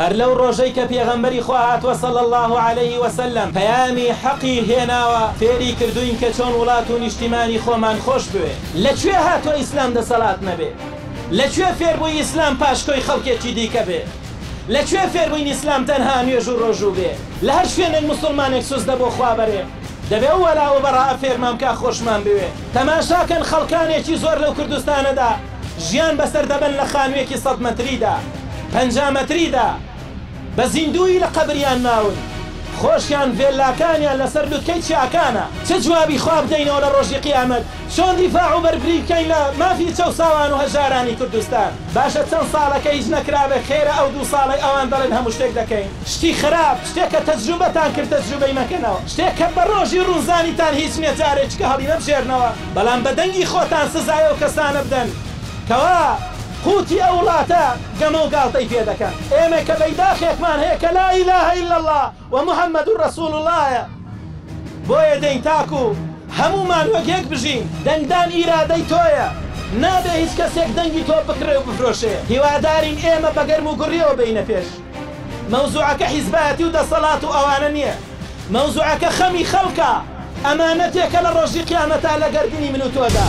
هەر لەو ڕۆژەی کە پێغەمبەری خوا هاتووە صلی اللە علیە و سلم پەیامی حەقی هێناوە فێری کردووین کە چۆن وڵات و نیشتیمانی خۆمان خۆش بوێ. لە کوێ هاتووە ئیسلام دەسەڵات نەبێ؟ لە کوێ فێر بووی ئیسلام پاشکۆی خەڵکێکی دیکە بێ؟ لە کوێ فێر بووین ئیسلام تەنها نوێژ و ڕۆژوو بێ؟ لە هەر شوێنێک موسڵمانێک سوجدە بۆ خوا بەرێ دەبێ ئەو وەلا و بەڕائە فێرمان بکا خۆشمان بوێ. تەماشا کەن خەڵکانێکی زۆر لەو کوردستانەدا، ژیان بەسەر دەبەن لە خانوێکی سەد مەتریدا پەنجا مەتریدا بە زیندوویی لە قەبریان ناون خۆشیان ڤێللاکانیان لەسەر لوتکەی چیاکانە. چ جوابی خوا بدەینەوە لە ڕۆژی قیامەت چۆن دیفاع و بەرگری بکەین لە مافی چەوساوان و هەژارانی کوردستان باشە چەند ساڵە کە هیچ نەکرابێ خێرە ئەو دوو ساڵەی ئەوان دەڵێن هەموو شتێک دەکەین شتی خراپ شتێک کە تەجروبەتان کرد تەجروبەی مەکەنەوە شتێک کە بە ڕۆژی ڕوون زانیتان هیچ نیە جارێکی کە هەڵی نەبژێرنەوە بەڵام بە دەنگی خۆتان سزای ئەو کەسانە بدەن کەوا قوتی ئەو وڵاتە گەمە و گاڵتەی پێ دەکەن، ئێمە کە بەیداخێکمان هەیە کە لا الە الا اللە و محمد رسول اللە یە بۆیە دێین تاکو هەموومان وەک یەک بژین. دەنگدان ئیرادەی تۆیە، نابێ هیچ کەسێک دەنگی تۆ بکڕێ و بفرۆشێ، هیوادارین ئێمە بە گەرموگوڕیەوە بێینە پێش. مەوزوعەکە حیزبایەتی و دەسەڵات و ئەوانە نیە، مەوزوعەکە خەمی خەڵکە، ئەمانەتێکە لە ڕۆژی قیامەتا لە گەردنی من و تۆدا.